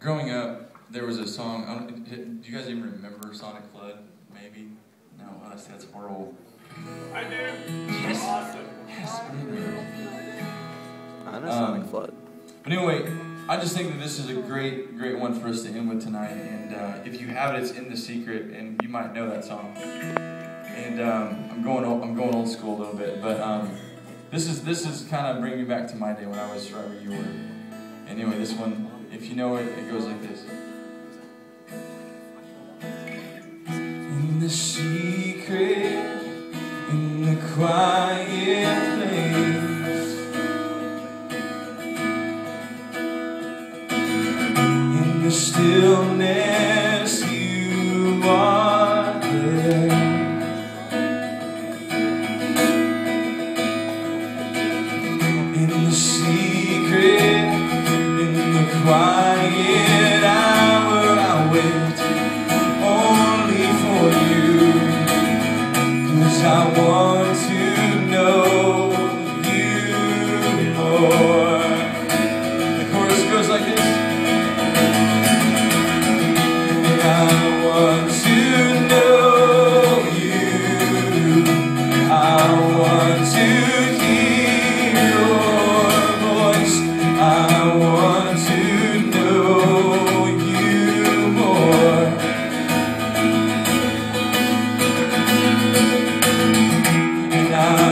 growing up, there was a song. I don't, do you guys even remember Sonic Flood? Maybe. No, us. That's horrible. I do. Yes. Awesome. Yes. I know Um, Sonic Flood. But anyway, I just think that this is a great, great one for us to end with tonight. And uh, if you have it, it's in the secret, and you might know that song. And um, I'm going, old, I'm going old school a little bit, but um, this is this is kind of bringing me back to my day when I was right where you were. Anyway, this one, if you know it, it goes like this. In the secret, in the quiet place. In the stillness, you are there. In the secret,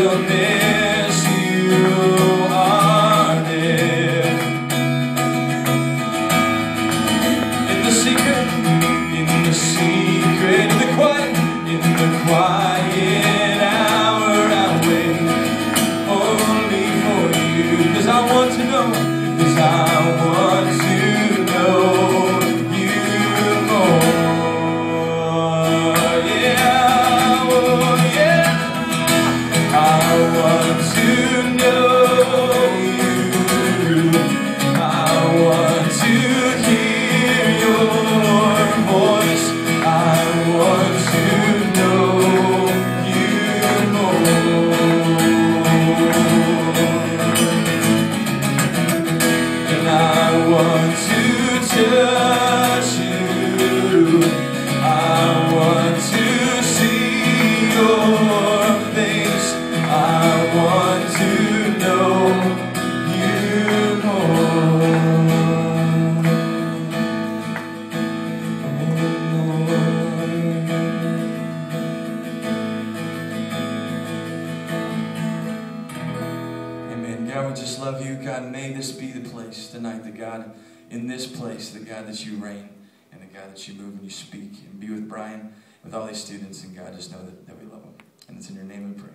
the stillness, God, we just love you. God, may this be the place tonight, the God in this place, the God that you reign, and the God that you move and you speak. And be with Brian, with all these students, and God, just know that, that we love them. And it's in your name we pray.